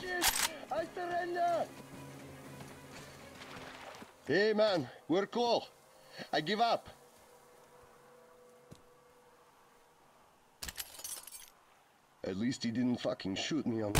shit! I surrender! Hey man, we're cool. I give up. At least he didn't fucking shoot me on.